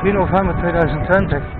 3 november 2020